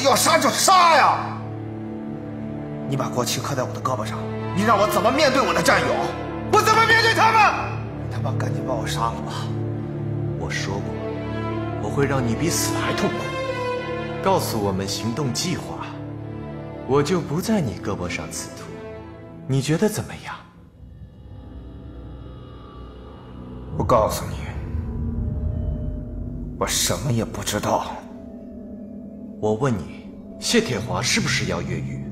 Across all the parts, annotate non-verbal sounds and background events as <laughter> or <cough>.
要杀就杀呀！你把国旗刻在我的胳膊上，你让我怎么面对我的战友？我怎么面对他们？你他妈赶紧把我杀了吧！我说过，我会让你比死还痛苦。告诉我们行动计划，我就不在你胳膊上刺图。你觉得怎么样？我告诉你，我什么也不知道。我问你，谢铁华是不是要越狱？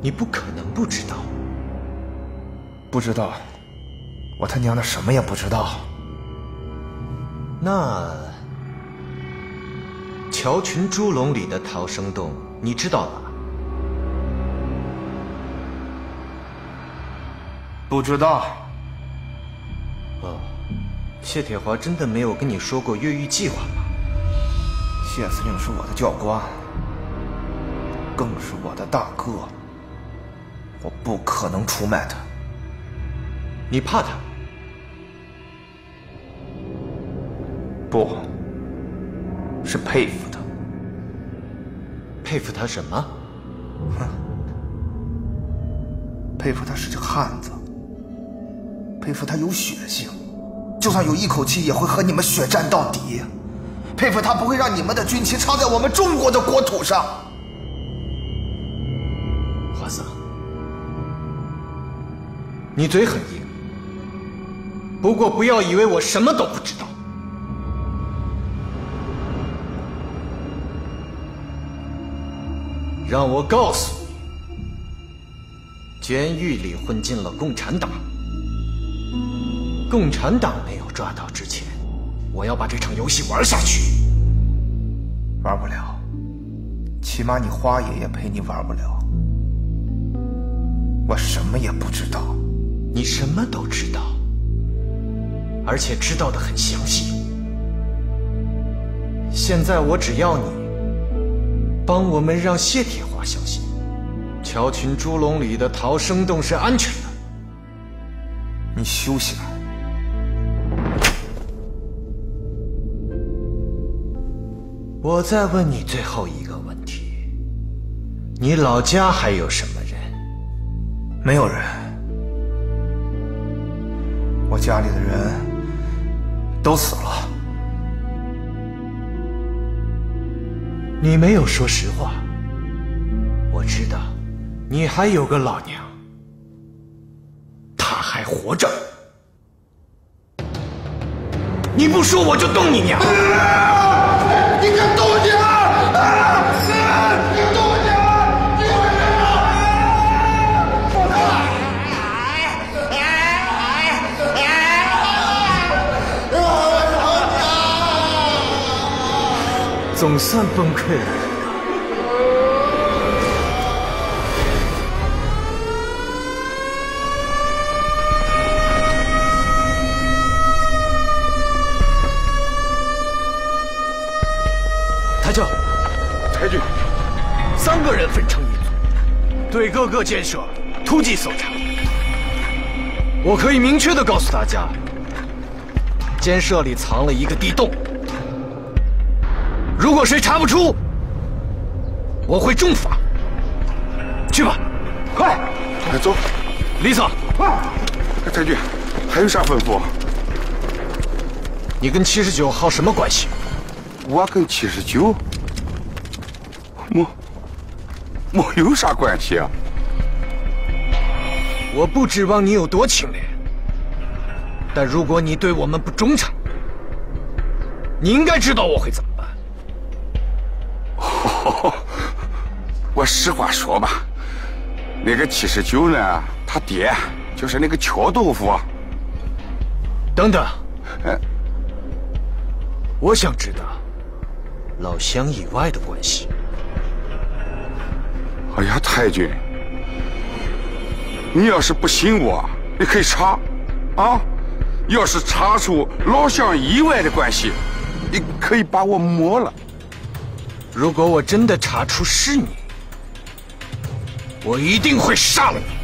你不可能不知道。不知道，我他娘的什么也不知道。那乔群猪笼里的逃生洞，你知道吧？不知道。哦，谢铁华真的没有跟你说过越狱计划吗？谢司令是我的教官，更是我的大哥，我不可能出卖他。你怕他？不，是佩服他。佩服他什么？哼，佩服他是个汉子，佩服他有血性，就算有一口气也会和你们血战到底。佩服他不会让你们的军旗插在我们中国的国土上。华桑，你嘴很硬，不过不要以为我什么都不知道。让我告诉你，监狱里混进了共产党，共产党没有抓到之前，我要把这场游戏玩下去。玩不了，起码你花爷爷陪你玩不了。我什么也不知道，你什么都知道，而且知道的很详细。现在我只要你。帮我们让谢铁花相信，乔群猪笼里的逃生洞是安全的。你休想！我再问你最后一个问题：你老家还有什么人？没有人。我家里的人都死了。你没有说实话，我知道，你还有个老娘，她还活着。你不说我就动你娘！你敢动我姐！啊啊！你敢动我姐！救命啊！我操！啊啊啊啊啊！我操总算崩溃了。太君，三个人分成一组，对各个建设突击搜查。我可以明确的告诉大家，监舍里藏了一个地洞。如果谁查不出，我会重罚。去吧，快，快走，李总，快！太君，还有啥吩咐？你跟七十九号什么关系？我跟七十九，没，没有啥关系啊。我不指望你有多清廉，但如果你对我们不忠诚，你应该知道我会怎么办。<laughs> 我实话说吧，那个七十九呢，他爹就是那个乔豆腐。等等，我想知道老乡以外的关系。哎呀，太君，你要是不信我，你可以查，啊，要是查出老乡意外的关系，你可以把我摸了。如果我真的查出是你，我一定会杀了你。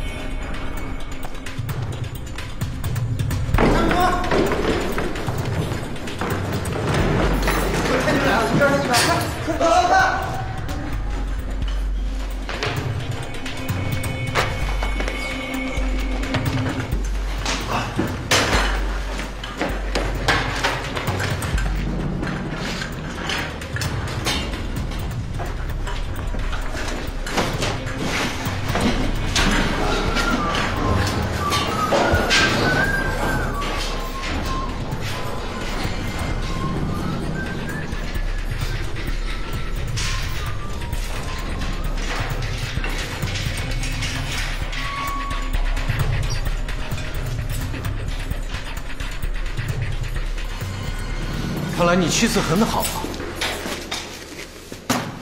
你气色很好啊。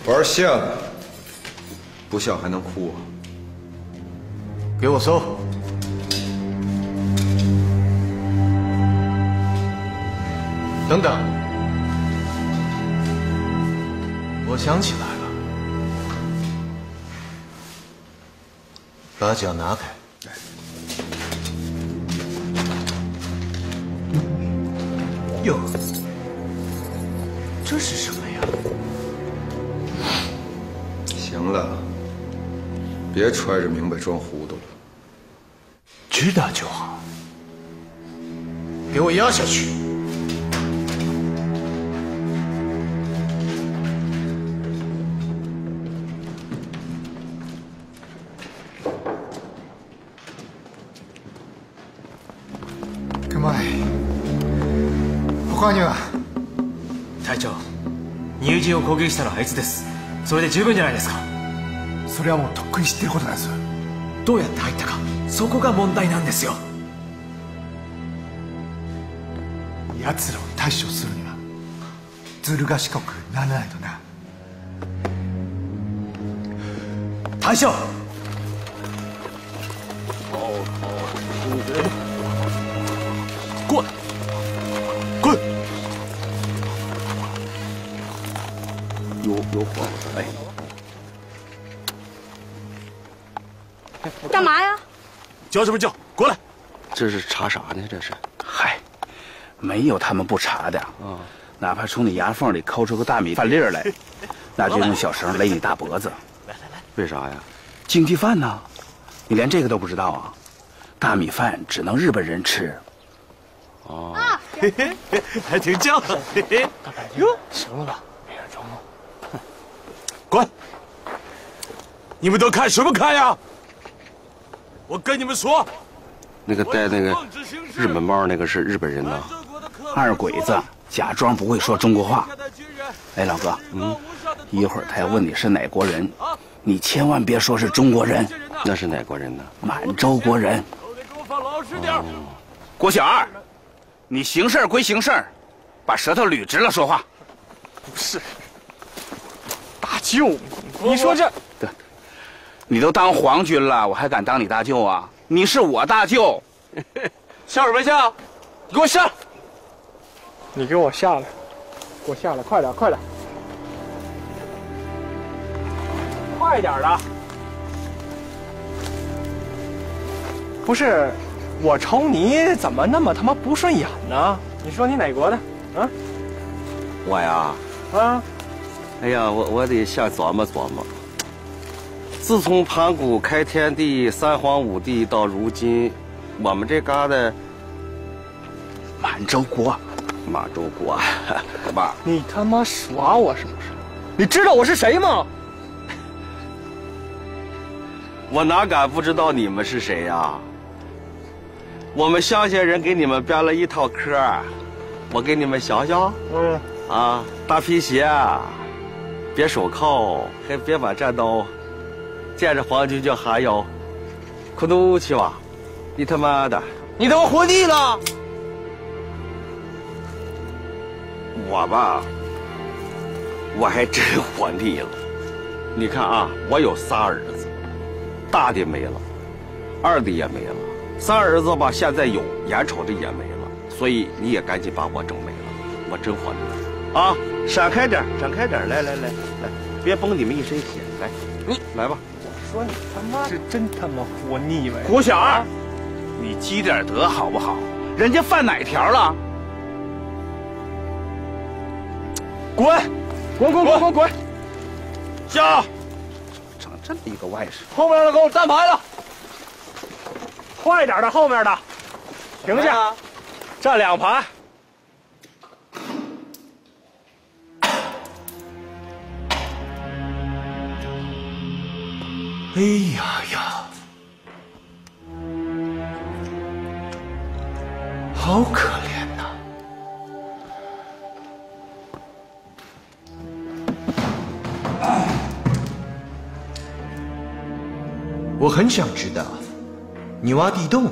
玩笑呢？不笑还能哭啊？给我搜。等等，我想起来了，把脚拿开。哟，别揣着明白装糊涂了。知道就好。给我压下去。干嘛？他には隊長友人を攻撃したのはあいつですそれで十分じゃないですか それはもうとっくに知ってることなんです。どうやって入ったか。そこが問題なんですよ。奴らを対処するにはずる賢くならないとな。大将！过来，滚！有有火，干嘛呀？叫什么叫？过来！这是查啥呢？这是嗨，没有他们不查的啊！哪怕从你牙缝里抠出个大米饭粒儿来，<laughs> 那就用小绳勒你大脖子。来来来为啥呀？经济饭呢？你连这个都不知道啊？大米饭只能日本人吃。哦，嘿嘿，还挺犟。嘿嘿，哟，行了吧，没人装了。滚！你们都看什么看呀？我跟你们说，那个戴那个日本帽那个是日本人呐？二鬼子假装不会说中国话。哎，老哥，嗯，一会儿他要问你是哪国人，你千万别说是中国人。那是哪国人呢？满洲国人。都得给我放老实点。郭小二，你行事归行事，把舌头捋直了说话。不是，大舅，你说这……你都当皇军了，我还敢当你大舅啊？你是我大舅，<laughs> 笑什么笑？你给我下！你给我下来，给我下来，快点，快点，快点的！不是，我瞅你怎么那么他妈不顺眼呢？你说你哪国的？啊我呀，啊！哎呀，我我得下琢磨琢磨。自从盘古开天地、三皇五帝到如今，我们这嘎达满洲国，满洲国，<laughs> 爸，你他妈耍我是不是？你知道我是谁吗？<laughs> 我哪敢不知道你们是谁呀？我们乡下人给你们编了一套嗑我给你们想想。嗯，啊，大皮鞋，别手铐，还别把战刀，见着皇军就哈腰，哭怒去吧！你他妈的，你他妈活腻了！我吧，我还真活腻了。你看啊，我有仨儿子，大的没了，二的也没了，三儿子吧现在有，眼瞅着也没了，所以你也赶紧把我整没了，我真活腻了啊！闪开点，闪开点，来来来来，别崩你们一身血，来，你来吧。说你他妈是真他妈活腻歪！胡小二，你积点德好不好？人家犯哪条了？滚！滚滚滚滚滚！下！整这么一个外甥，后面的给我站排了，快点的，后面的停下，站两排。哎呀呀，好可怜呐、我很想知道，你挖地洞，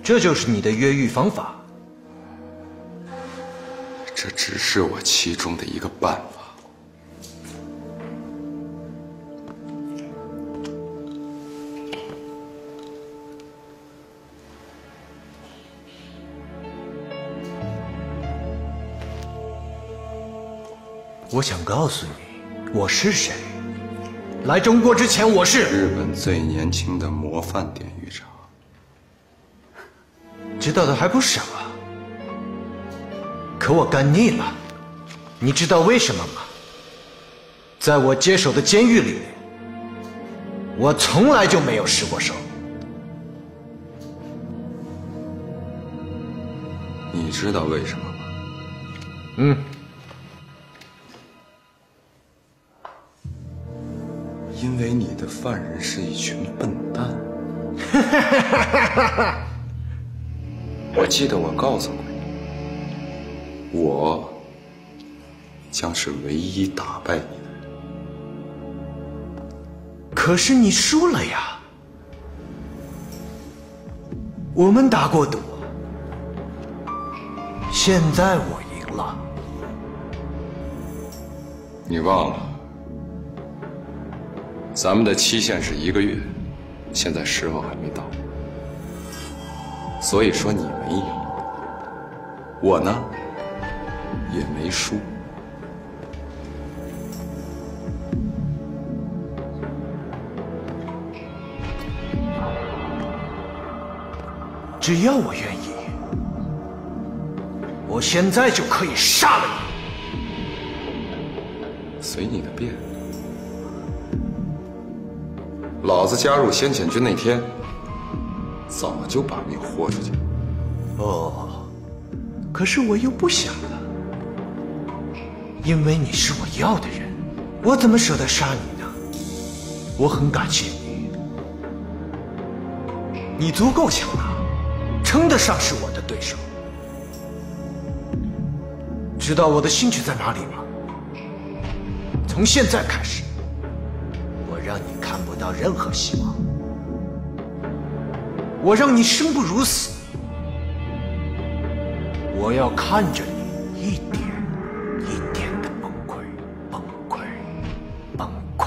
这就是你的越狱方法？这只是我其中的一个办法。我想告诉你，我是谁。来中国之前，我是日本最年轻的模范典狱长。知道的还不少啊。可我干腻了，你知道为什么吗？在我接手的监狱里面，我从来就没有失过手。你知道为什么吗？嗯，因为你的犯人是一群笨蛋。<laughs> 我记得我告诉过你，我将是唯一打败你的人。可是你输了呀。我们打过赌，现在我赢了。你忘了，咱们的期限是一个月，现在时候还没到，所以说你没赢，我呢也没输。只要我愿意，我现在就可以杀了你。随你的便。老子加入先遣军那天，早就把命豁出去。哦，可是我又不想了，因为你是我要的人，我怎么舍得杀你呢？我很感谢你，你足够强大，称得上是我的对手。知道我的兴趣在哪里吗？从现在开始，任何希望，我让你生不如死。我要看着你一点一点的崩溃，崩溃，崩溃。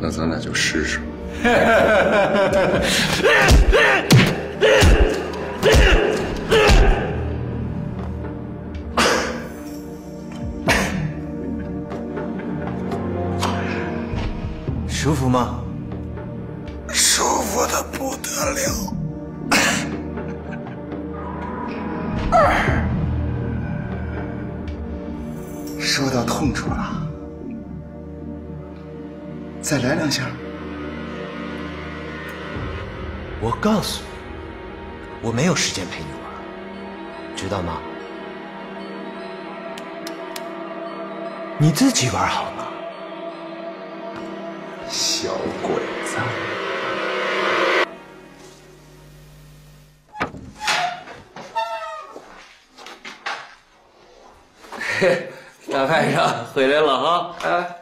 那咱俩就试试。<laughs> 舒服吗？舒服的不得了。说到痛处了，再来两下。我告诉你，我没有时间陪你玩，知道吗？你自己玩好了。小鬼子，嘿大外甥回来了哈！哎，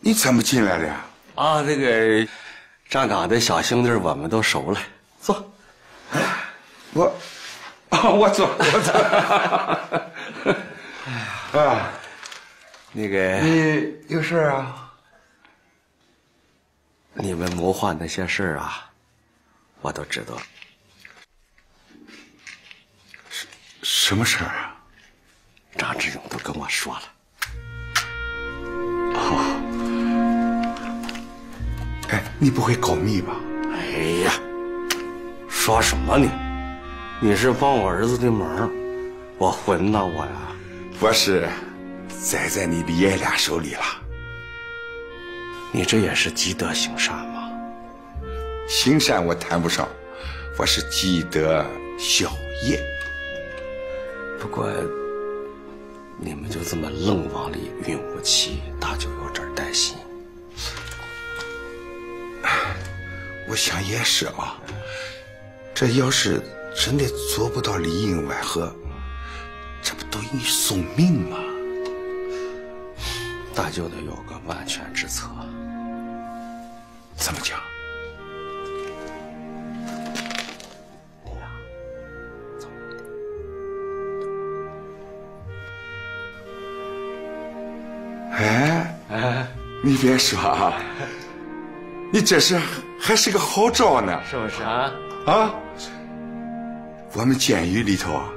你怎么进来的呀？啊，那个站岗的小兄弟我们都熟了，坐。我，啊，<laughs> 我坐，我坐。<laughs> 啊，那个你有事啊？你们谋划那些事儿啊，我都知道。什什么事儿啊？张志勇都跟我说了。哎，你不会告密吧？哎呀，说什么呢？你是帮我儿子的忙，我混呐我呀。我是栽在你的爷俩手里了。你这也是积德行善吗？行善我谈不上，我是积德消业。不过，你们就这么愣往里运武器，大舅有点担心。我想也是啊，这要是真的做不到里应外合，这不等于送命吗？大舅得有个万全之策。怎么讲？哎哎？你别说啊你这是还是个好招呢。是不是啊？啊？我们监狱里头啊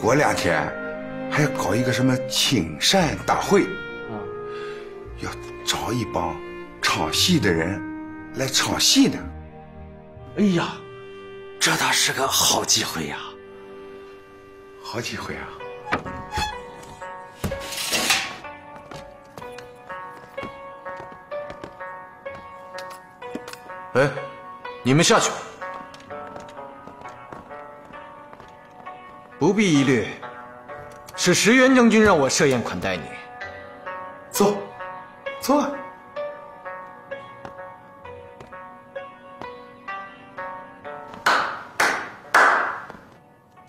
过两天还要搞一个什么亲善大会要找一帮唱戏的人来唱戏呢。哎呀，这倒是个好机会呀！好机会啊！哎，你们下去吧，不必疑虑，是石原将军让我设宴款待你。走，走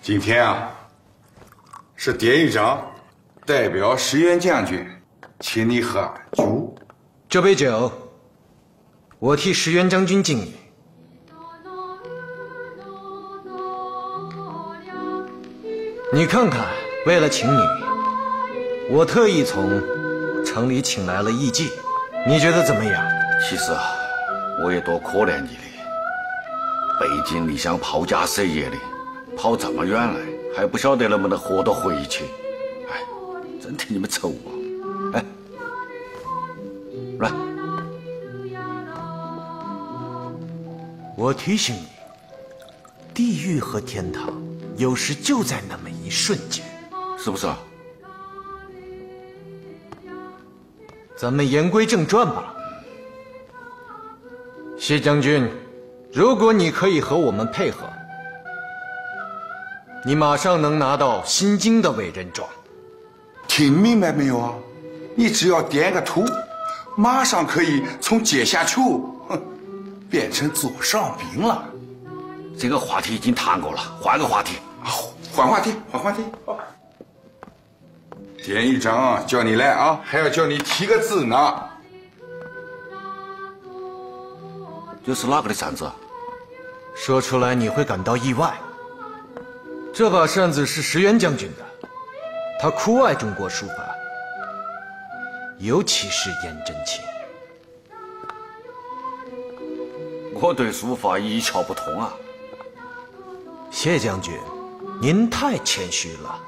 今天啊，是典狱长代表石原将军请你喝酒。这杯酒，我替石原将军敬你。你看看，为了请你，我特意从城里请来了艺妓，你觉得怎么样？其实啊，我也多可怜你的。北京你想抛家舍业的，跑这么远来，还不晓得能不能活得回去。哎，真替你们愁啊！哎，来，我提醒你，地狱和天堂有时就在那么一瞬间。是不是啊？咱们言归正传吧，谢将军，如果你可以和我们配合，你马上能拿到新京的委任状。听明白没有啊？你只要点个头，马上可以从阶下囚，哼，变成座上宾了。这个话题已经谈过了，换个话题。啊，换话题，换话题。好典狱长叫你来啊，还要叫你提个字呢。这是哪个的扇子？说出来你会感到意外，这把扇子是石原将军的，他酷爱中国书法，尤其是颜真卿。我对书法一窍不通啊。谢将军，您太谦虚了。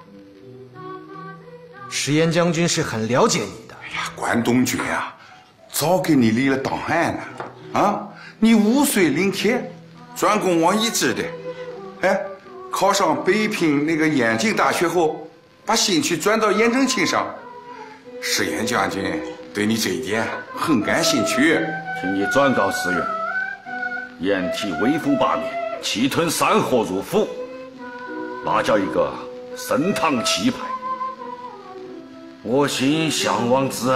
石岩将军是很了解你的。哎呀，关东军啊，早给你立了档案了。啊，你五岁临帖，专攻王羲之的。哎，考上北平那个燕京大学后，把兴趣转到颜真卿上。石岩将军对你这一点很感兴趣。请你转告石原，燕体威风八面，气吞山河入腹，那叫一个升堂气派。我心向往之。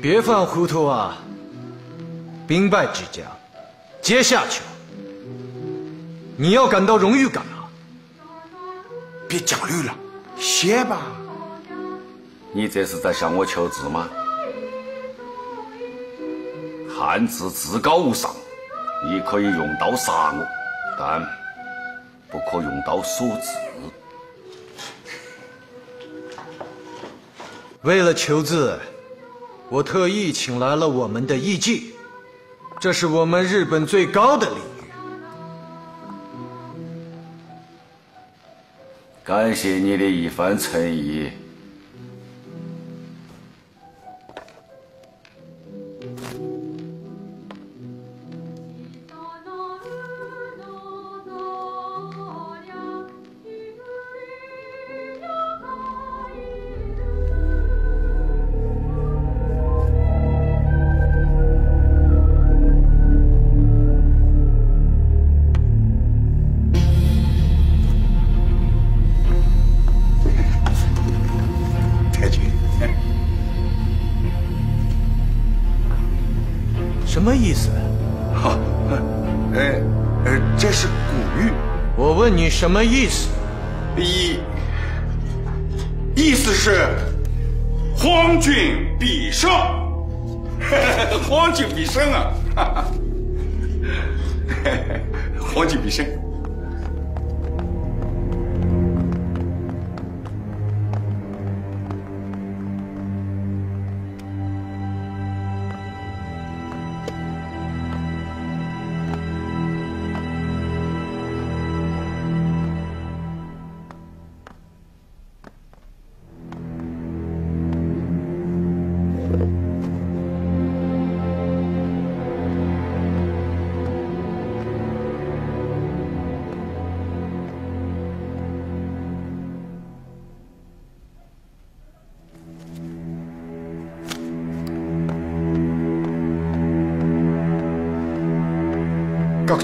别犯糊涂啊！兵败之将，阶下囚，你要感到荣誉感啊！别焦虑了，写吧。你这是在向我求字吗？汉字至高无上，你可以用刀杀我，但不可用刀锁字。为了求字，我特意请来了我们的艺妓，这是我们日本最高的礼感谢你的一番诚意。什么意思？意意思是皇军必胜，皇军必胜啊！哈哈皇军必胜。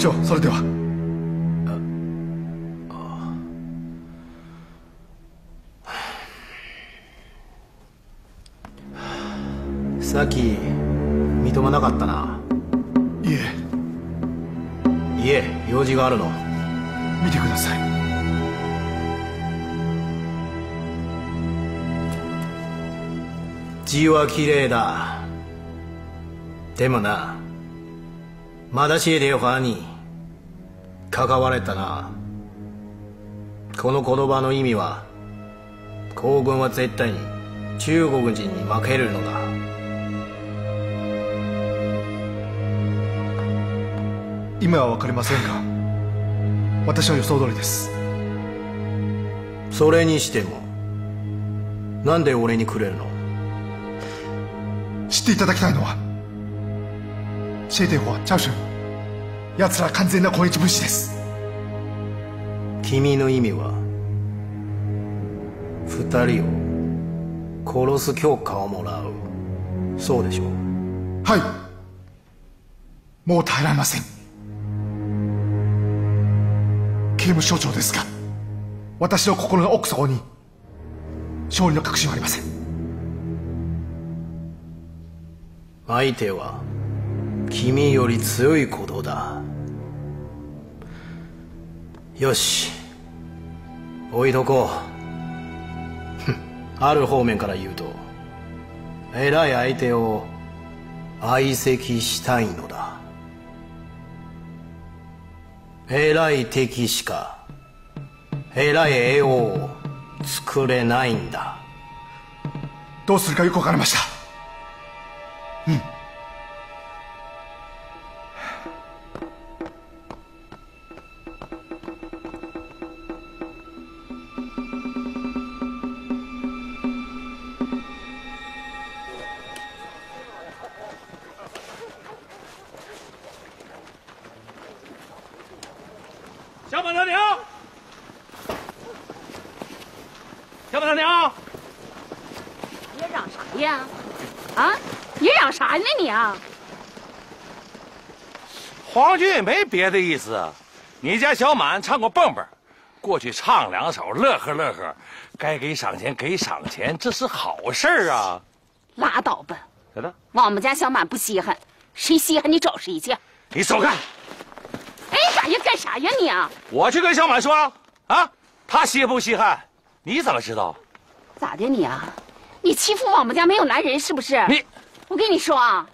長それでは。さっき認めなかったな。いえ。いえ用事があるの。見てください。字は綺麗だ。でもなまだしいでよファに関われたな。この言葉の意味は皇軍は絶対に中国人に負けるのだ。今は分かりませんが私は予想通りです。それにしてもなんで俺にくれるの？知っていただきたいのはシェイテンホはチャウシュン奴ら完全な攻撃分子です。君の意味は二人を殺す許可をもらう。そうでしょう。はい。もう耐えられません。刑務所長ですが私の心の奥底に勝利の確信はありません。相手は君より強いことだ。よし。置いとこう。<laughs> ある方面から言うと偉い相手を相席したいのだ。偉い敵しか偉い絵を作れないんだ。どうするかよく分かりました。啥呢你啊？皇军没别的意思，你家小满唱过蹦蹦，过去唱两首，乐呵乐呵，该给赏钱给赏钱，这是好事儿啊。拉倒吧，咋的？我们家小满不稀罕，谁稀罕你找谁去。你走开！哎啥呀？干啥呀你啊？我去跟小满说啊，他稀不稀罕？你怎么知道？咋的你啊？你欺负我们家没有男人是不是？你，我跟你说啊，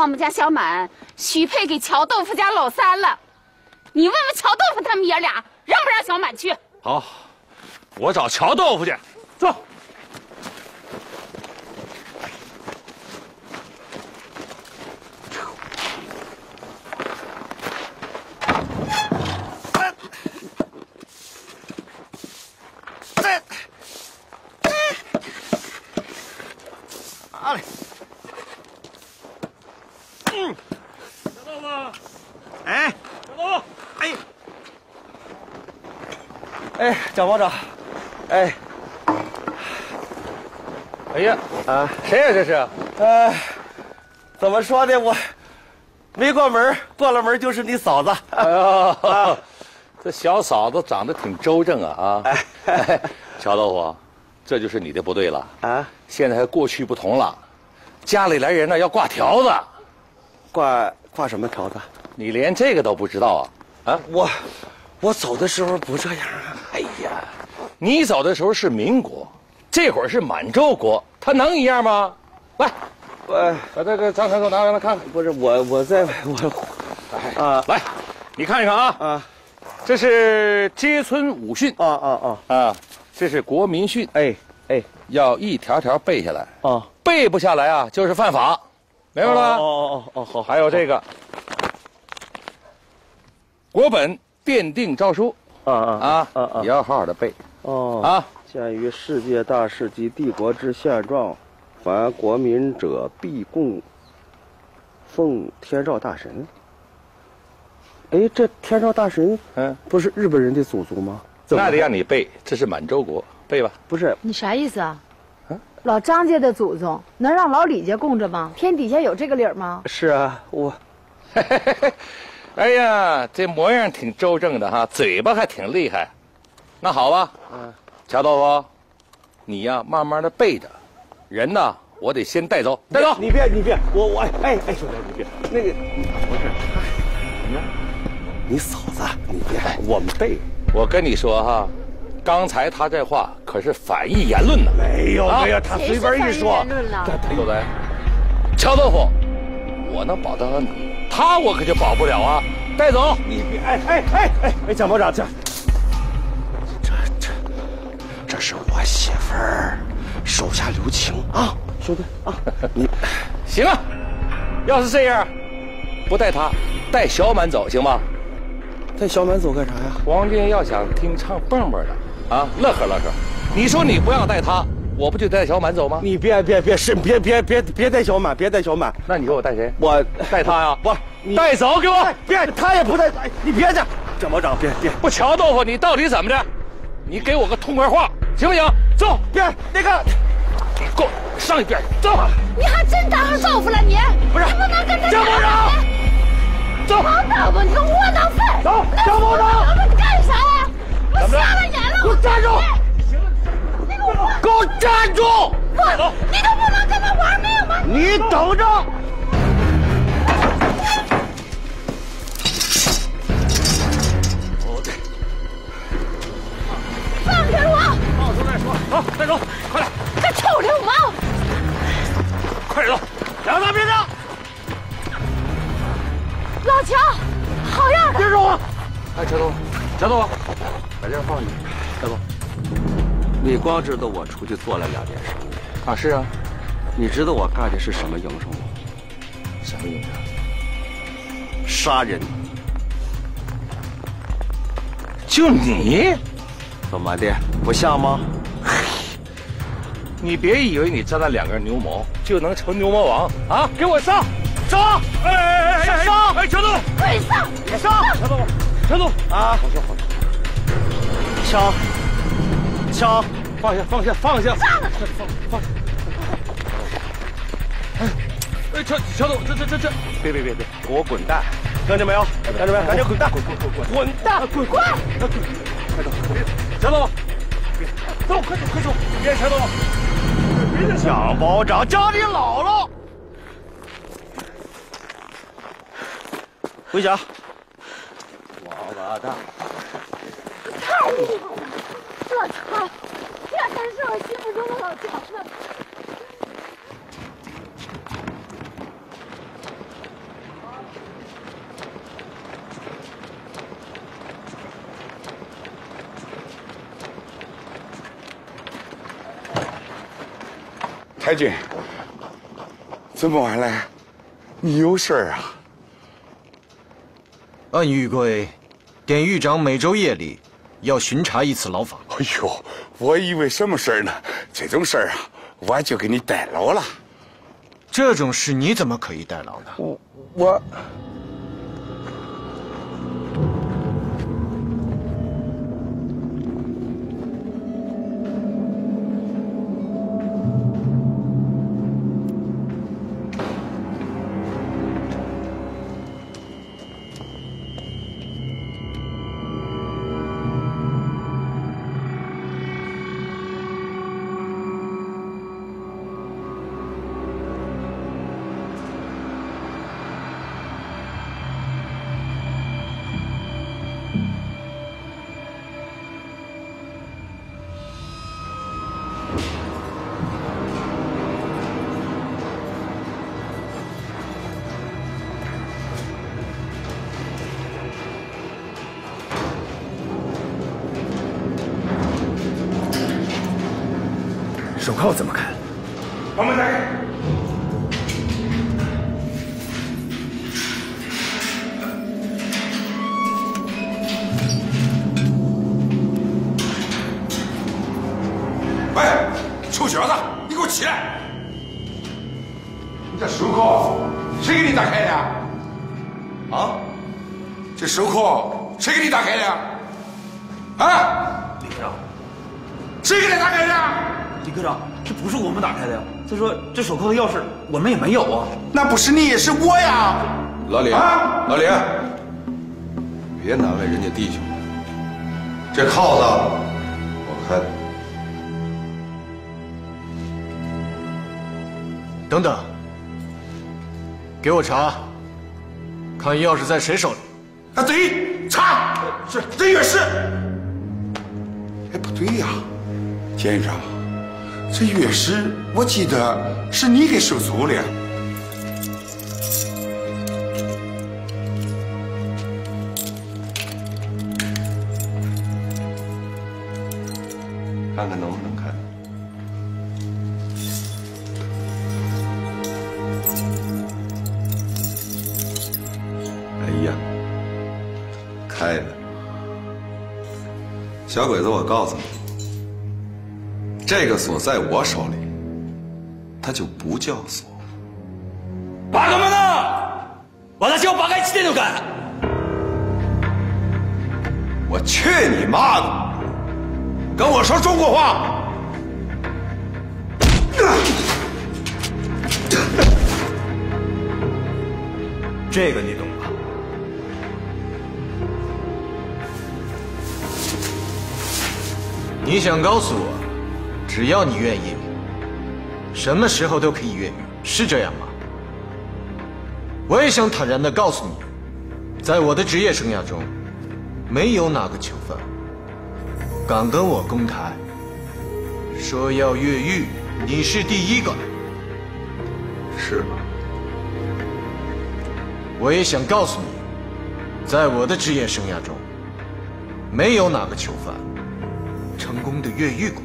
我们家小满许配给乔豆腐家老三了。你问问乔豆腐他们爷俩让不让小满去？好，我找乔豆腐去。走。嗯，小豆腐，哎，小豆腐，哎。哎，蒋保长，哎，哎呀，啊，谁呀、这是？呃，怎么说呢？我没过门，过了门就是你嫂子。哎呀，<laughs> 这小嫂子长得挺周正啊啊！哎，<laughs> 乔豆腐，这就是你的不对了啊！现在和过去不同了，家里来人呢要挂条子，挂挂什么条子？你连这个都不知道啊？啊，我我走的时候不这样啊！哎呀，你走的时候是民国，这会儿是满洲国，他能一样吗？来，我把这个张传给我拿来，看看。不是我我在我哎啊，来，你看一看啊啊，这是街村武训啊啊啊啊，这是国民训，哎哎要一条条背下来，啊！背不下来啊就是犯法，明白了吗？哦哦哦哦好，还有这个国本奠定诏书啊啊啊啊啊也要好好的背哦啊。鉴于世界大事及帝国之现状，凡国民者必供奉天照大神。哎，这天照大神嗯，不是日本人的祖宗吗？那得让你背，这是满洲国，背吧。不是你啥意思啊？老张家的祖宗能让老李家供着吗？天底下有这个理儿吗？是啊，我 <laughs> 哎呀，这模样挺周正的哈，嘴巴还挺厉害。那好吧，嗯，乔豆腐，你呀慢慢的背着，人呢我得先带走，带走。你别你别，我我哎哎哎，兄弟你别那个不是，你你嫂子你别，我们背。我跟你说哈，刚才他这话可是反义言论呢。没有没有，他随便一说。对不对？乔豆腐，我能保得了你，他我可就保不了啊！带走。你别哎哎哎哎哎，蒋保长这。这这这是我媳妇儿，手下留情啊，兄弟啊，你 <laughs> 行啊。要是这样，不带他，带小满走行吗？带小满走干啥呀？王军要想听唱蹦蹦的啊，乐呵乐呵。你说你不要带他，我不就带小满走吗？你别别别是别别别别带小满，别带小满。那你给我带谁？我带他呀？不，带走给我。别，他也不带。哎，你别这，蒋保长，别别。不，乔豆腐，你到底怎么着？你给我个痛快话，行不行？走，别那个，你给我上一边走。你还真当上豆腐了你？不是，你不能跟他蒋保长，走。王豆腐，你个窝囊站住！你给我给我站住！我，你都不能跟他玩命吗？你等着！放开我！放出再说。走，带走，快点！这臭流氓！快点走！两大别上！老乔，好样的！别说我！哎，乔豆腐，乔豆腐，把这放你。你光知道我出去做了两件事啊？是啊。你知道我干的是什么营生吗？什么营生？杀人。就你？怎么的？不像吗？你别以为你沾了两根牛毛就能成牛魔王啊！给我上，上！哎哎哎哎！上！哎，乔豆腐，快上！你上！乔豆腐，乔豆腐啊！好好枪，枪，放下，放下，放下！上！放放。哎哎，乔乔总，这这这这！别别别别，给我滚蛋！听见没有？听见没有？赶紧滚蛋！滚滚滚滚！滚蛋！滚滚！快走！乔豆腐，走，快走快走！别乔豆腐。蒋保长叫你姥姥，回家。王八蛋！太厉害了，老乔，这才是我心目中的老乔呢。太君，这么晚了，你有事儿啊？按预规，典狱长每周夜里要巡查一次牢房。哎呦，我以为什么事儿呢？这种事儿啊，我就给你代劳了。这种事你怎么可以代劳呢？我我。要怎么看们也没有啊。那不是你，是我呀！老李，啊，老李，别难为人家弟兄了。这铐子我开的。等等，给我查，看钥匙在谁手里。啊，对，查，是这月氏。哎，不对呀，监狱长，这月氏我记得是你给收走了。看看能不能开。哎呀，开了！小鬼子，我告诉你，这个锁在我手里，它就不叫锁。バカ者！私をバカにしてんのか！我去你妈的！跟我说中国话！这个你懂吧？你想告诉我，只要你愿意， 什么时候都可以越狱，是这样吗？我也想坦然的告诉你，在我的职业生涯中，没有哪个囚犯敢跟我公开说要越狱，你是第一个。是吗？我也想告诉你，在我的职业生涯中，没有哪个囚犯成功的越狱过。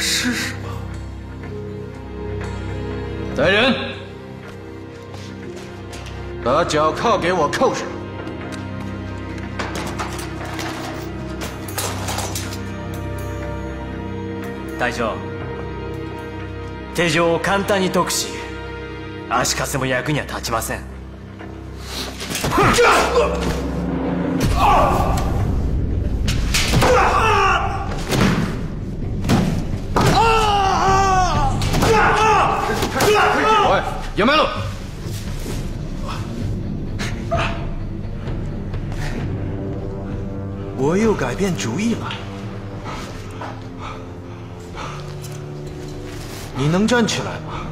试试吧。来人，把脚铐给我扣上。隊長手錠を簡単に解くし足かせも役には立ちません有没有？我又改变主意了。你能站起来吗？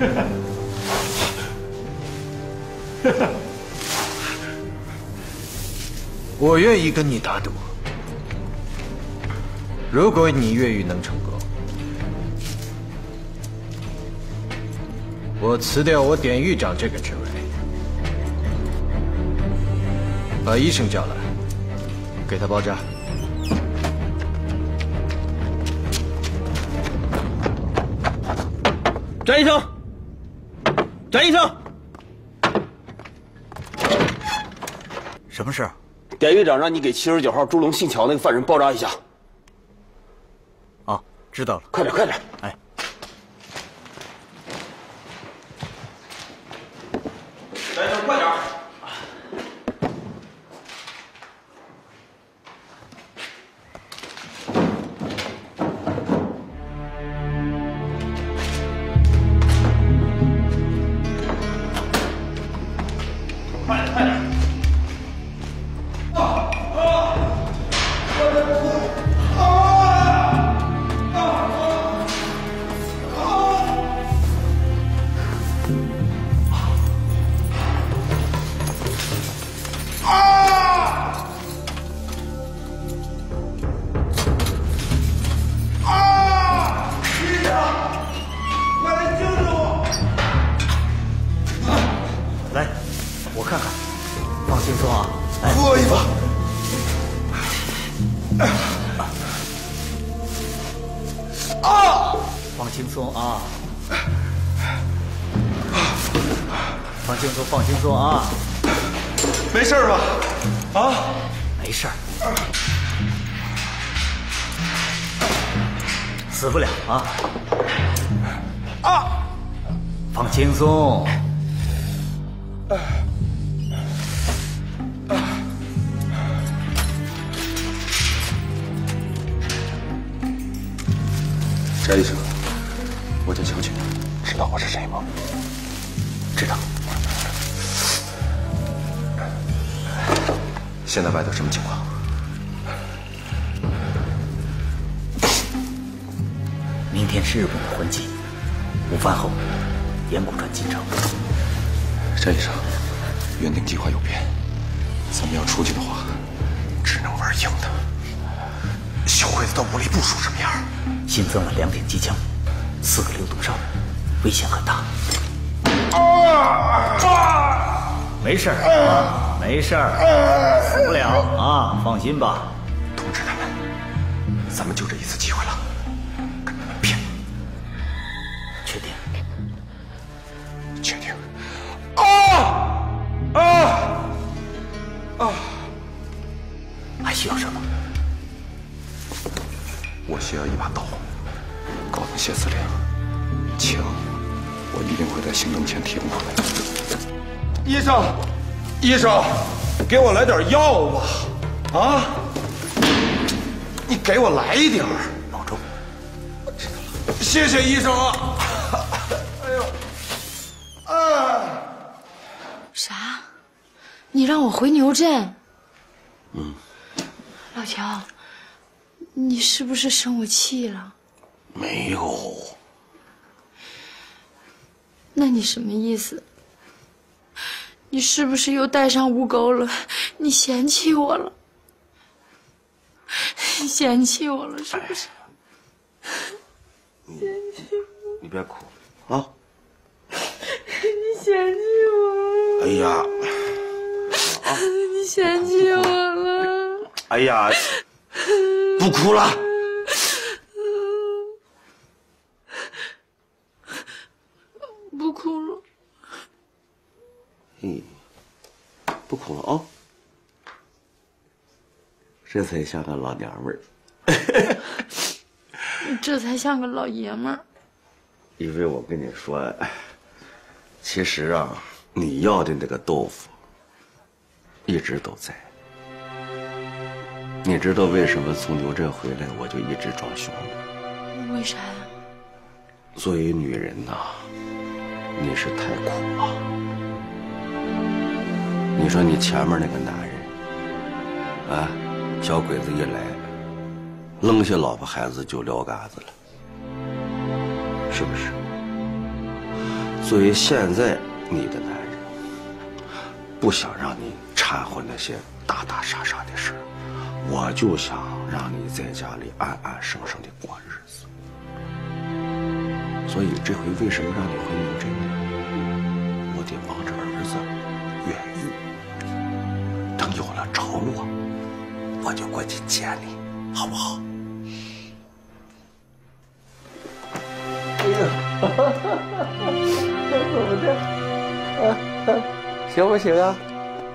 <laughs> 我愿意跟你打赌，如果你越狱能成功，我辞掉我典狱长这个职位，把医生叫来，给他包扎。詹医生，詹医生，什么事？典狱长让你给七十九号朱龙姓乔那个犯人包扎一下。啊，知道了，快点，快点！哎，死不了啊！啊！放轻松。翟医生，我叫乔军，知道我是谁吗？知道。现在外头什么情况？天是日本的婚期，午饭后岩谷川进城。詹医生，原定计划有变，咱们要出去的话，只能玩硬的。小鬼子的武力部署什么样？新增了两挺机枪，四个流动哨，危险很大。没事儿，没事儿，死不了啊，放心吧。通知他们，咱们就这一次机会医生，给我来点药吧！啊，你给我来一点儿，保重。谢谢医生啊！哎呦，啊！啥？你让我回牛镇？嗯。老乔，你是不是生我气了？没有。那你什么意思？你是不是又带上污钩了？你嫌弃我了？你嫌弃我了是不是？嫌弃我？你别哭啊！你嫌弃我了？哎呀！你嫌弃我了？哎呀！不哭了。不哭了。嗯，不哭了啊！这才像个老娘们儿。你 <laughs> 这才像个老爷们儿。因为我跟你说，其实啊，你要的那个豆腐一直都在。你知道为什么从牛镇回来我就一直装凶吗？为啥呀？作为女人呐，你是太苦了。你说你前面那个男人，啊，小鬼子一来，扔下老婆孩子就撂嘎子了，是不是？作为现在你的男人，不想让你掺和那些打打杀杀的事我就想让你在家里安安生生的过日子。所以这回为什么让你回牛镇呢？我得帮有了着落，我就过去见你，好不好？哎呀，怎么的？啊，行不行啊？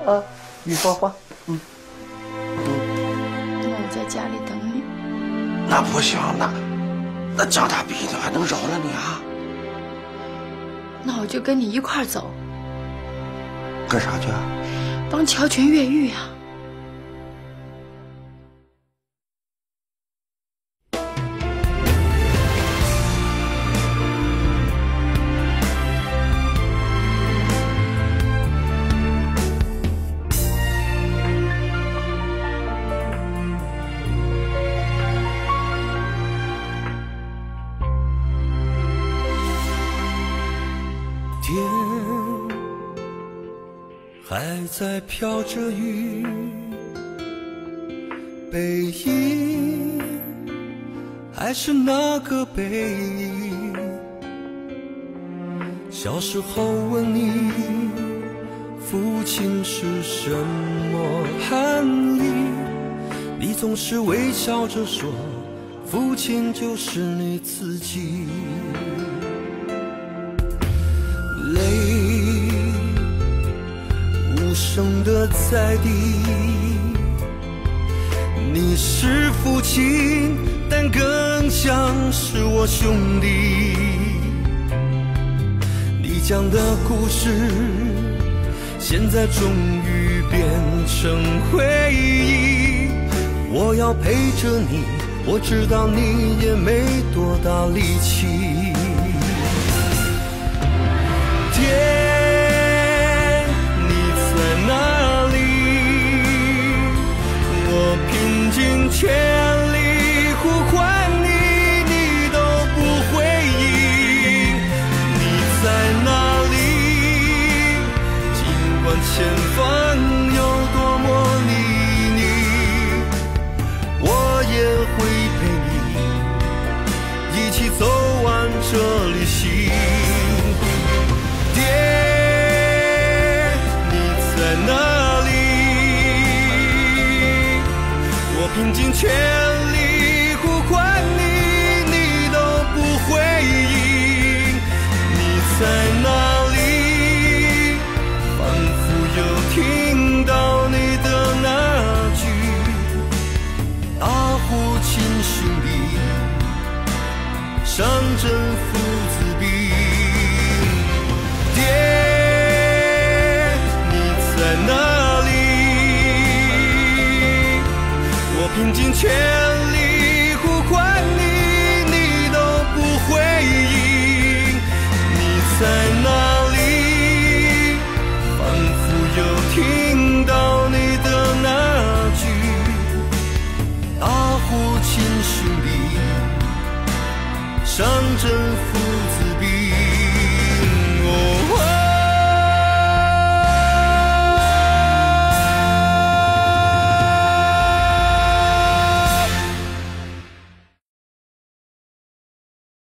啊，你说话，嗯，那我在家里等你。那不行，那那江大鼻子还能饶了你啊？那我就跟你一块儿走，干啥去啊？帮乔全越狱呀、天还在飘着雨，背影还是那个背影。小时候问你，父亲是什么含义？你总是微笑着说，父亲就是你自己。生的在地，你是父亲，但更像是我兄弟。你讲的故事，现在终于变成回忆。我要陪着你，我知道你也没多大力气。全力呼唤你，你都不回应。你在哪里？尽管前方你。拼尽全力。拼尽全力。